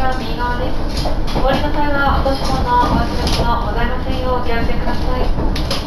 は右側です。お降りの際は落とし物、お忘れ物ございませんようお気をつけください。